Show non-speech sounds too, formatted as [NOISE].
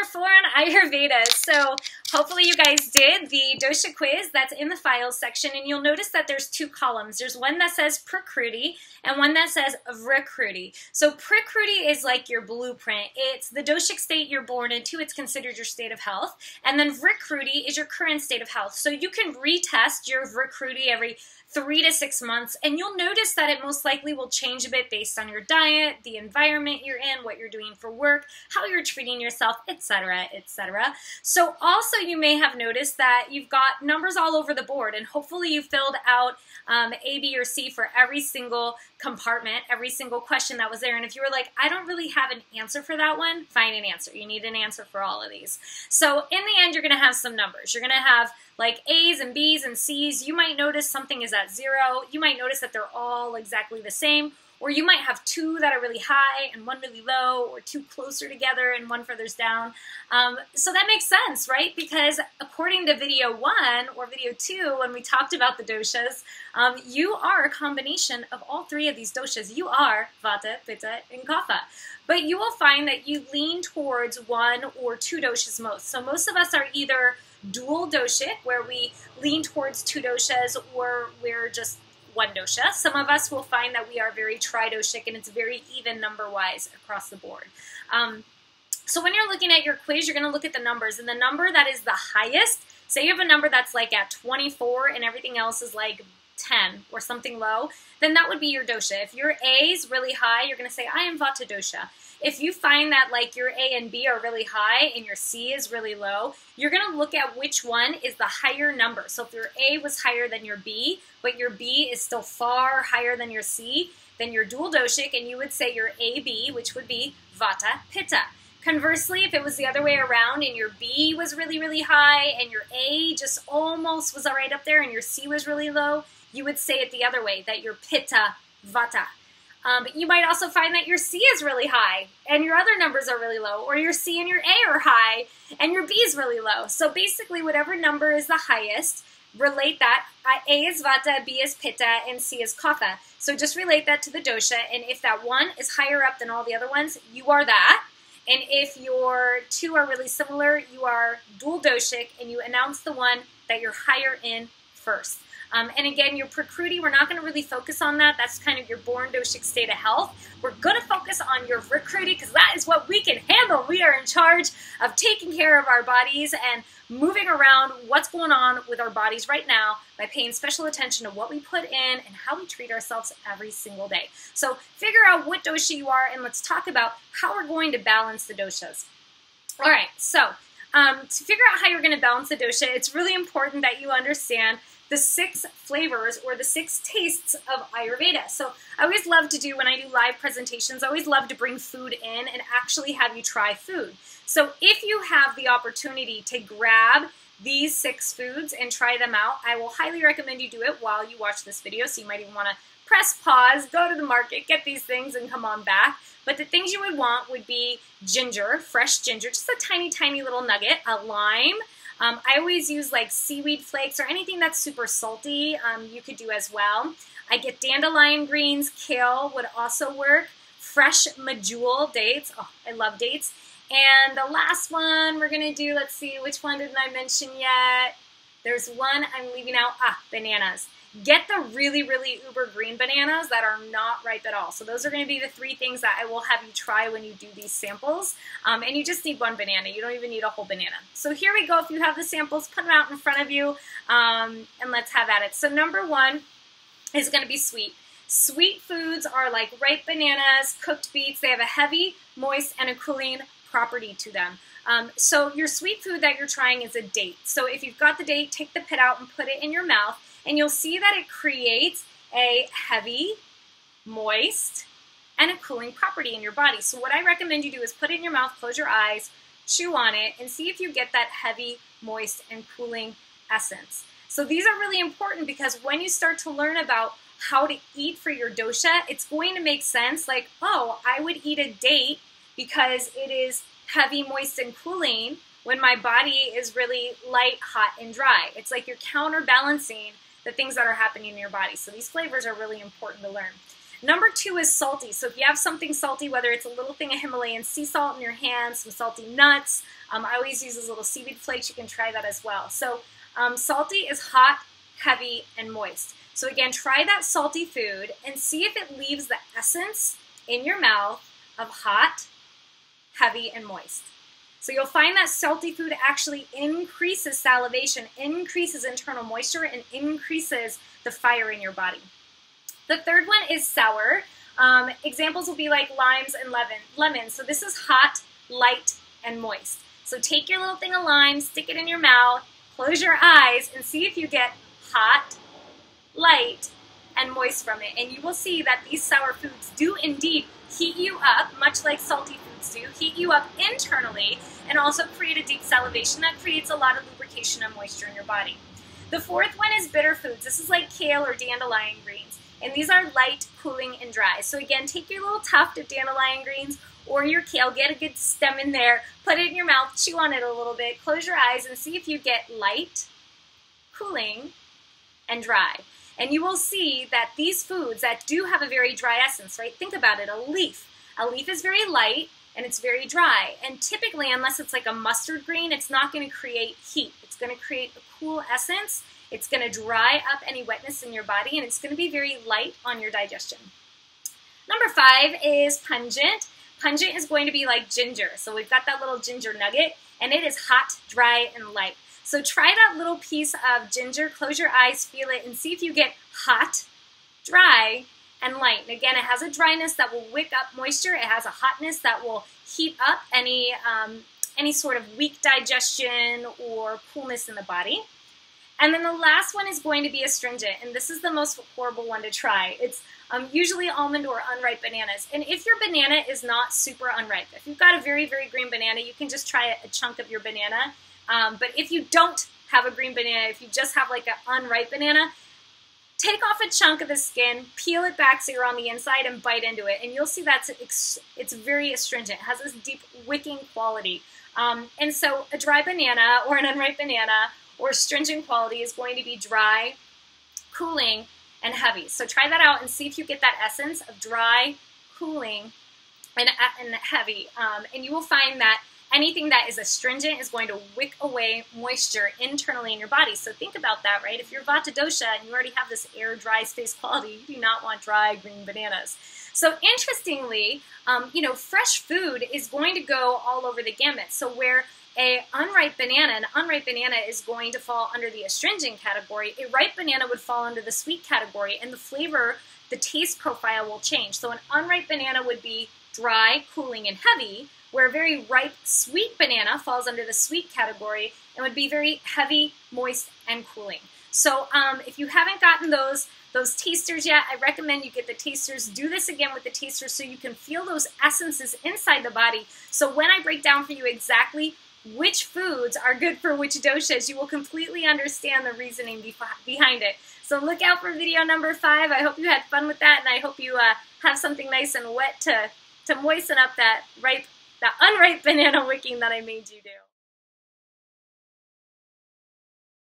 number four on Ayurveda. So hopefully you guys did the dosha quiz that's in the files section and you'll notice that there's two columns. There's one that says Prakruti and one that says Vikruti. So Prakruti is like your blueprint. It's the doshic state you're born into. It's considered your state of health. And then Vikruti is your current state of health. So you can retest your Vikruti every three to six months, and you'll notice that it most likely will change a bit based on your diet, the environment you're in, what you're doing for work, how you're treating yourself, etc., etc. So also you may have noticed that you've got numbers all over the board, and hopefully you filled out um, A, B, or C for every single compartment, every single question that was there. And if you were like, I don't really have an answer for that one, find an answer. You need an answer for all of these. So in the end, you're going to have some numbers. You're going to have like A's and B's and C's, you might notice something is at zero. You might notice that they're all exactly the same. Or you might have two that are really high and one really low, or two closer together and one further down. Um, so that makes sense, right? Because according to video one or video two, when we talked about the doshas, um, you are a combination of all three of these doshas. You are Vata, Pitta, and Kapha. But you will find that you lean towards one or two doshas most. So most of us are either dual doshic, where we lean towards two doshas, or we're just one dosha. Some of us will find that we are very tridoshic, and it's very even number-wise across the board. Um, so when you're looking at your quiz, you're going to look at the numbers, and the number that is the highest, say you have a number that's like at 24 and everything else is like 10 or something low, then that would be your dosha. If your A is really high, you're going to say, I am Vata dosha. If you find that like your A and B are really high and your C is really low, you're going to look at which one is the higher number. So if your A was higher than your B, but your B is still far higher than your C, then you're dual doshic and you would say your AB, which would be Vata Pitta. Conversely, if it was the other way around and your B was really, really high and your A just almost was all right up there and your C was really low, you would say it the other way, that your Pitta Vata. Um, you might also find that your C is really high and your other numbers are really low, or your C and your A are high and your B is really low. So basically, whatever number is the highest, relate that. A is Vata, B is Pitta, and C is Kapha. So just relate that to the dosha, and if that one is higher up than all the other ones, you are that. And if your two are really similar, you are dual doshic, and you announce the one that you're higher in first. Um, and again, your Prakruti, we're not going to really focus on that. That's kind of your born doshic state of health. We're going to focus on your Vikruti because that is what we can handle. We are in charge of taking care of our bodies and moving around what's going on with our bodies right now by paying special attention to what we put in and how we treat ourselves every single day. So figure out what dosha you are and let's talk about how we're going to balance the doshas. All right, so um, to figure out how you're going to balance the dosha, it's really important that you understand the six flavors or the six tastes of Ayurveda. So I always love to do, when I do live presentations, I always love to bring food in and actually have you try food. So if you have the opportunity to grab these six foods and try them out, I will highly recommend you do it while you watch this video. So you might even want to press pause, go to the market, get these things, and come on back. But the things you would want would be ginger, fresh ginger, just a tiny, tiny little nugget, a lime, um, I always use like seaweed flakes or anything that's super salty um, you could do as well. I get dandelion greens, kale would also work. Fresh medjool dates, oh, I love dates. And the last one we're gonna do, let's see, which one didn't I mention yet? There's one I'm leaving out, ah, bananas. Get the really, really uber green bananas that are not ripe at all. So those are going to be the three things that I will have you try when you do these samples. Um, and you just need one banana. You don't even need a whole banana. So here we go. If you have the samples, put them out in front of you um, and let's have at it. So number one is going to be sweet. Sweet foods are like ripe bananas, cooked beets. They have a heavy, moist, and a cooling property to them. Um, so your sweet food that you're trying is a date. So if you've got the date, take the pit out and put it in your mouth and you'll see that it creates a heavy, moist, and a cooling property in your body. So what I recommend you do is put it in your mouth, close your eyes, chew on it, and see if you get that heavy, moist, and cooling essence. So these are really important because when you start to learn about how to eat for your dosha, it's going to make sense like, oh, I would eat a date because it is heavy, moist, and cooling when my body is really light, hot, and dry. It's like you're counterbalancing the things that are happening in your body. So these flavors are really important to learn. Number two is salty. So if you have something salty, whether it's a little thing of Himalayan sea salt in your hand, some salty nuts, um, I always use those little seaweed flakes. You can try that as well. So um, salty is hot, heavy, and moist. So again, try that salty food and see if it leaves the essence in your mouth of hot, heavy, and moist. So you'll find that salty food actually increases salivation, increases internal moisture, and increases the fire in your body. The third one is sour. Um, examples will be like limes and lemon, lemons. So this is hot, light, and moist. So take your little thing of lime, stick it in your mouth, close your eyes, and see if you get hot, light, and moist from it. And you will see that these sour foods do indeed heat you up, much like salty foods do, heat you up internally, and also create a deep salivation that creates a lot of lubrication and moisture in your body. The fourth one is bitter foods. This is like kale or dandelion greens. And these are light, cooling, and dry. So again, take your little tuft of dandelion greens or your kale, get a good stem in there, put it in your mouth, chew on it a little bit, close your eyes, and see if you get light, cooling, and dry. And you will see that these foods that do have a very dry essence, right? Think about it, a leaf. A leaf is very light and it's very dry. And typically, unless it's like a mustard green, it's not going to create heat. It's going to create a cool essence. It's going to dry up any wetness in your body and it's going to be very light on your digestion. Number five is pungent. Pungent is going to be like ginger. So we've got that little ginger nugget and it is hot, dry, and light. So try that little piece of ginger, close your eyes, feel it, and see if you get hot, dry, and light. And again, it has a dryness that will wick up moisture. It has a hotness that will heat up any, um, any sort of weak digestion or coolness in the body. And then the last one is going to be astringent, and this is the most horrible one to try. It's um, usually almond or unripe bananas. And if your banana is not super unripe, if you've got a very, very green banana, you can just try a chunk of your banana. Um, but if you don't have a green banana, if you just have like an unripe banana, take off a chunk of the skin, peel it back so you're on the inside, and bite into it. And you'll see that's it's very astringent. It has this deep wicking quality. Um, and so a dry banana or an unripe banana or astringent quality is going to be dry, cooling, and heavy. So try that out and see if you get that essence of dry, cooling, and, and heavy. Um, and you will find that anything that is astringent is going to wick away moisture internally in your body. So think about that, right? If you're Vata dosha and you already have this air, dry space quality, you do not want dry green bananas. So interestingly, um, you know, fresh food is going to go all over the gamut. So where a unripe banana, an unripe banana is going to fall under the astringent category. A ripe banana would fall under the sweet category, and the flavor, the taste profile will change. So an unripe banana would be dry, cooling, and heavy, where a very ripe sweet banana falls under the sweet category and would be very heavy, moist, and cooling. So um, if you haven't gotten those those tasters yet, I recommend you get the tasters. Do this again with the tasters so you can feel those essences inside the body. So when I break down for you exactly which foods are good for which doshas, you will completely understand the reasoning behind it. So look out for video number five. I hope you had fun with that, and I hope you uh, have something nice and wet to, to moisten up that ripe, that unripe [LAUGHS] banana wicking that I made you do.